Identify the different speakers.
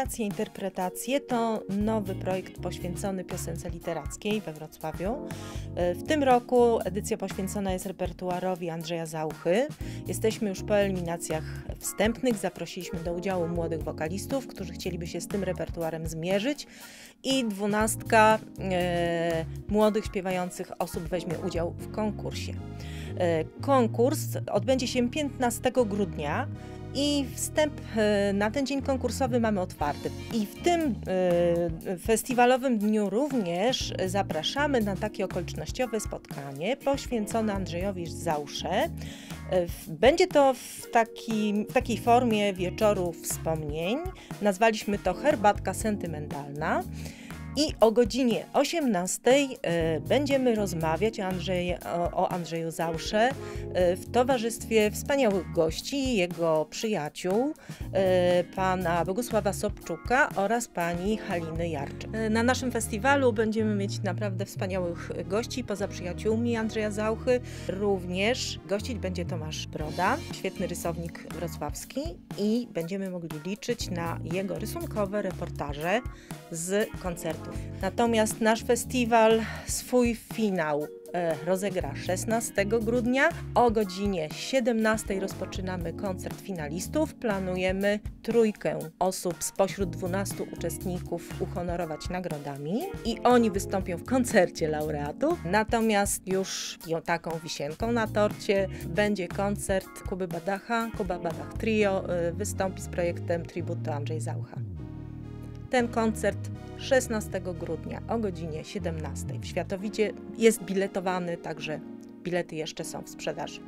Speaker 1: Narracje, interpretacje to nowy projekt poświęcony piosence literackiej we Wrocławiu. E, w tym roku edycja poświęcona jest repertuarowi Andrzeja Zauchy. Jesteśmy już po eliminacjach wstępnych. Zaprosiliśmy do udziału młodych wokalistów, którzy chcieliby się z tym repertuarem zmierzyć i dwunastka e, młodych śpiewających osób weźmie udział w konkursie. E, konkurs odbędzie się 15 grudnia i wstęp e, na ten dzień konkursowy mamy otwarty. I w tym e, festiwalowym dniu również zapraszamy na takie okolicznościowe spotkanie poświęcone Andrzejowi Zausze. E, będzie to w, taki, takiej formie wieczoru wspomnień. Nazwaliśmy to herbatka sentymentalna. I o godzinie 18 e, będziemy rozmawiać o, Andrzej, o Andrzeju Zausze e, w towarzystwie wspaniałych gości, jego przyjaciół, e, pana Bogusława Sobczuka oraz pani Haliny Jarczyk. Na naszym festiwalu będziemy mieć naprawdę wspaniałych gości, poza przyjaciółmi Andrzeja Zauchy. Również gościć będzie Tomasz Broda, świetny rysownik wrocławski i będziemy mogli liczyć na jego rysunkowe reportaże z koncertu Natomiast nasz festiwal swój finał e, rozegra 16 grudnia. O godzinie 17 rozpoczynamy koncert finalistów. Planujemy trójkę osób spośród 12 uczestników uhonorować nagrodami i oni wystąpią w koncercie laureatów. Natomiast już taką wisienką na torcie będzie koncert Kuby Badacha. Kuba Badach Trio e, wystąpi z projektem tributu Andrzej Zaucha. Ten koncert 16 grudnia o godzinie 17 w Światowicie jest biletowany, także bilety jeszcze są w sprzedaży.